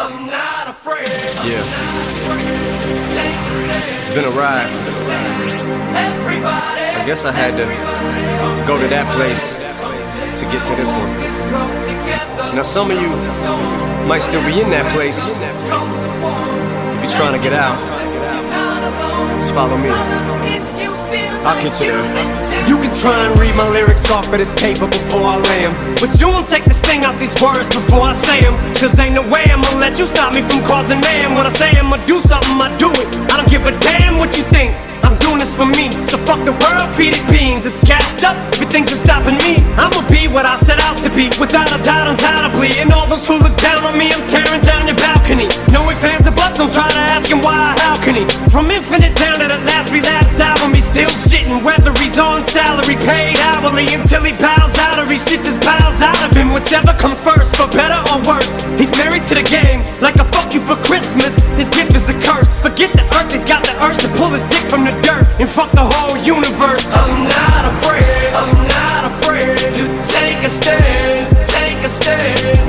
I'm not afraid. Yeah. Take a stand. It's been a ride. Everybody. I guess I had to go to that place to get to this one. Now, some of you might still be in that place. If you're trying to get out, just follow me. I'll get you. You can try and read my lyrics off of this paper before I lay 'em, But you won't take the sting out these words before I say 'em. Cause ain't no way I'ma let you stop me from causing mayhem. When I say I'ma do something, I do it. I don't give a damn what you think. I'm doing this for me. So fuck the world, feed it beans. It's gassed up, everything's just stopping me. I'ma be what I set out to be, without a doubt, undoubtedly. And all those who look down on me, I'm tearing down your balcony. No ifs, ands, or buts, don't try to ask him why, how can he? From infinite he bows out or he shits his bowels out of him. Whichever comes first, for better or worse. He's married to the game, like a fuck you for Christmas. His gift is a curse. Forget the earth, he's got the urge to pull his dick from the dirt and fuck the whole universe. I'm not afraid. I'm not afraid to take a stand. Take a stand.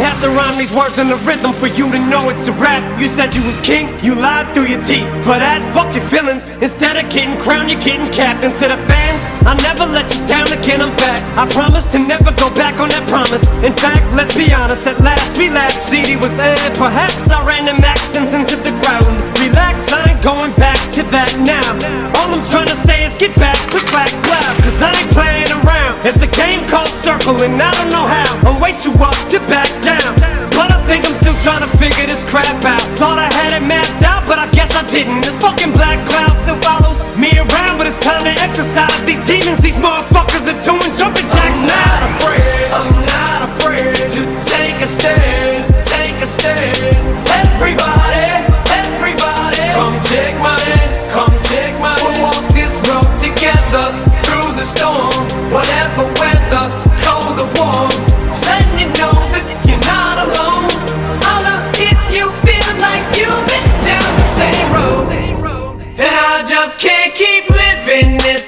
Shouldn't have to rhyme these words in the rhythm for you to know it's a rap. You said you was king, you lied through your teeth. For that, fuck your feelings. Instead of getting crowned, you're getting capped. And to the fans, I'll never let you down again, I'm back. I promise to never go back on that promise. In fact, let's be honest, at last we laughed. CD was aired, perhaps I ran them accents into the ground. Relax, I ain't going back to that now. All I'm trying to say is get back, click, clack, clap. Cause I ain't playing around. It's a game called circling and trying to figure this crap out. Thought I had it mapped out, but I guess I didn't. This fucking black cloud still follows me around, but it's time to exercise these demons. These motherfuckers are doing jumping jacks not now. afraid, I'm not afraid to take a stand, take a stand. Everybody, everybody, come take my hand,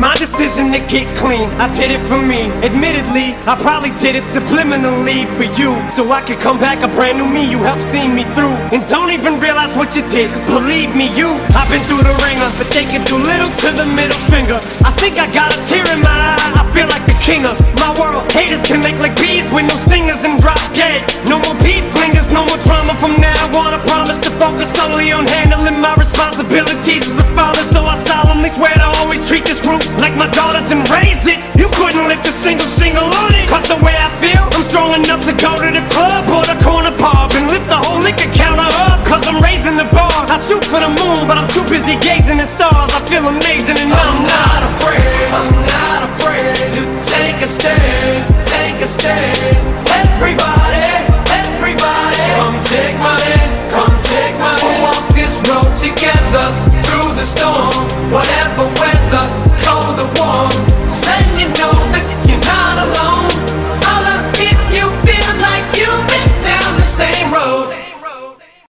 My decision to get clean. I did it for me. Admittedly, I probably did it subliminally for you. So I could come back a brand new me. You helped see me through. And don't even realize what you did. Cause believe me, you, I've been through the wringer. But they can do little to the middle finger. I think I got a tear in my eye. I feel like the king of my world. Haters can make like bees with no stingers and drop dead. No more beef flingers, no more drama from now on. I promise to focus solely on handling my responsibilities as a father. So I solemnly swear to treat this group like my daughters and raise it. You couldn't lift a single single on it. Cause the way I feel, I'm strong enough to go to the club or the corner pub and lift the whole liquor counter up. Cause I'm raising the bar. I shoot for the moon, but I'm too busy gazing at stars. I feel amazing and I'm.